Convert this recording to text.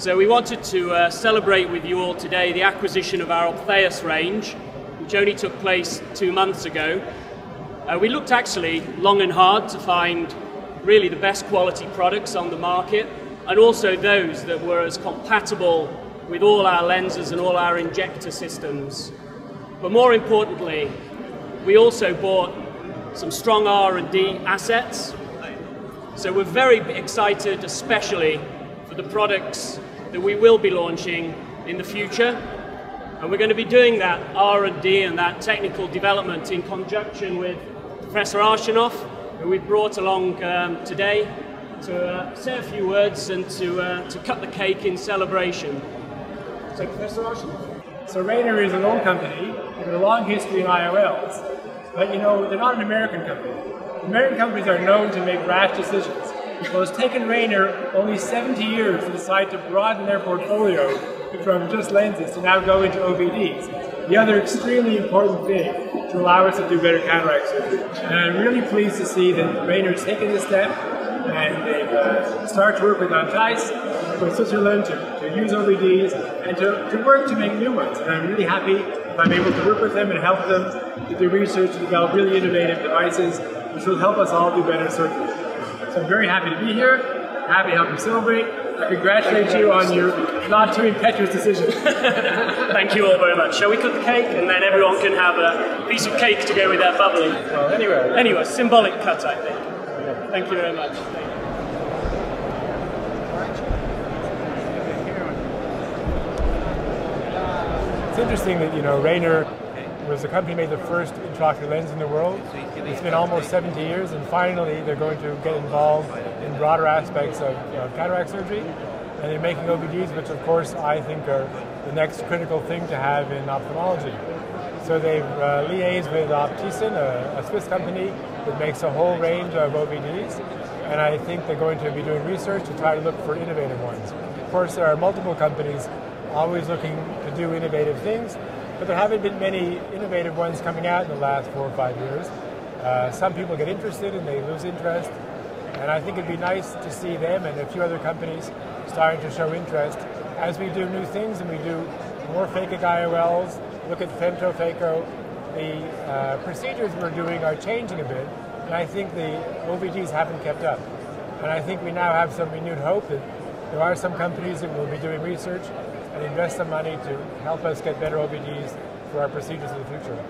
So we wanted to uh, celebrate with you all today the acquisition of our Ophteis range, which only took place two months ago. Uh, we looked actually long and hard to find really the best quality products on the market and also those that were as compatible with all our lenses and all our injector systems. But more importantly, we also bought some strong R&D assets. So we're very excited, especially for the products that we will be launching in the future. And we're going to be doing that R&D and that technical development in conjunction with Professor Arshinoff, who we've brought along um, today to uh, say a few words and to, uh, to cut the cake in celebration. So, Professor Arshinoff. So Rayner is an old company with a long history in IOLs. But you know, they're not an American company. American companies are known to make rash decisions. Well, it's taken Rayner only 70 years to decide to broaden their portfolio from just lenses to now go into OVDs. The other extremely important thing to allow us to do better cataract surgery. And I'm really pleased to see that Rayner's taken this step and they've uh, started to work with Antice, with Switzerland to, to use OVDs and to, to work to make new ones. And I'm really happy if I'm able to work with them and help them to do research to develop really innovative devices which will help us all do better surgery. So I'm very happy to be here, happy to help you celebrate. I congratulate you on your not too impetuous decision. Thank you all very much. Shall we cut the cake and then everyone can have a piece of cake to go with their bubbly? Well, anyway. Anyway, symbolic cut, I think. Thank you very much. It's interesting that, you know, Rayner was the company made the first intraocular lens in the world. It's been almost 70 years, and finally they're going to get involved in broader aspects of cataract surgery. And they're making OVDs, which of course I think are the next critical thing to have in ophthalmology. So they've uh, liaised with Ophteis, a, a Swiss company that makes a whole range of OVDs, and I think they're going to be doing research to try to look for innovative ones. Of course, there are multiple companies always looking to do innovative things, but there haven't been many innovative ones coming out in the last four or five years. Uh, some people get interested and they lose interest, and I think it'd be nice to see them and a few other companies starting to show interest as we do new things and we do more phakic IOLs, look at femtophaco. The uh, procedures we're doing are changing a bit, and I think the OVDs haven't kept up. And I think we now have some renewed hope that there are some companies that will be doing research and invest some money to help us get better OVDs for our procedures in the future.